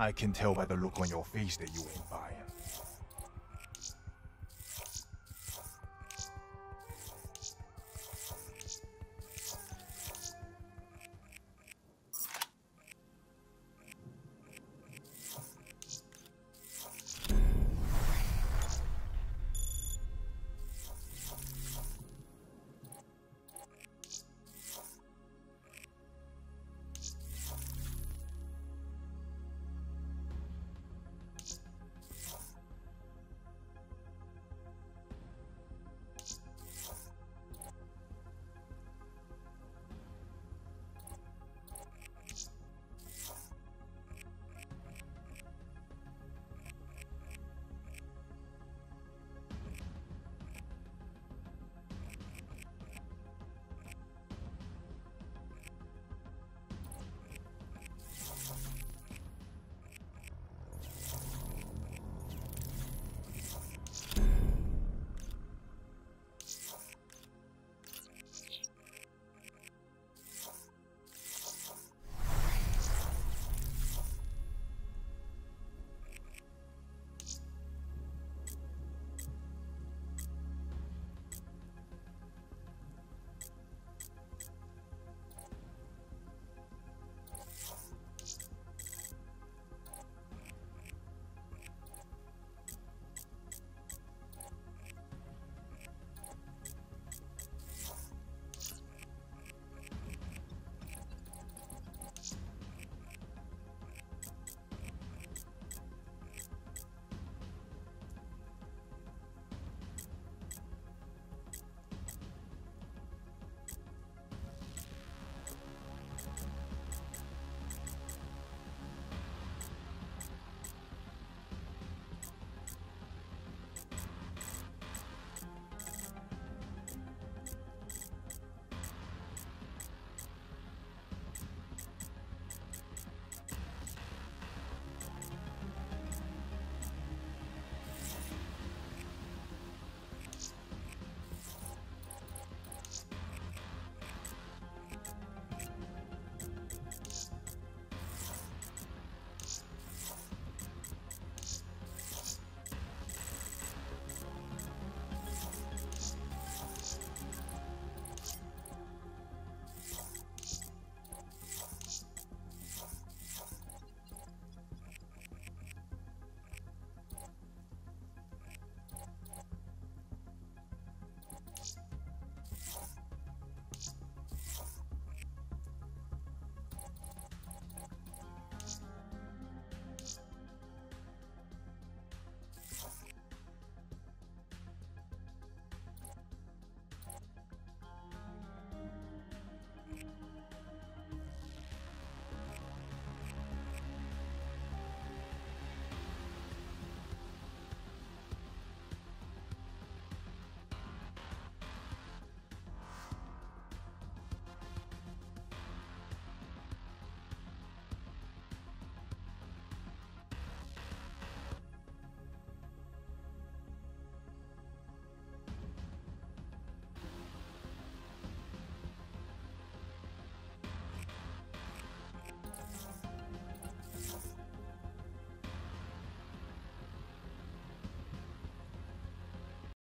I can tell by the look on your face that you ain't buying.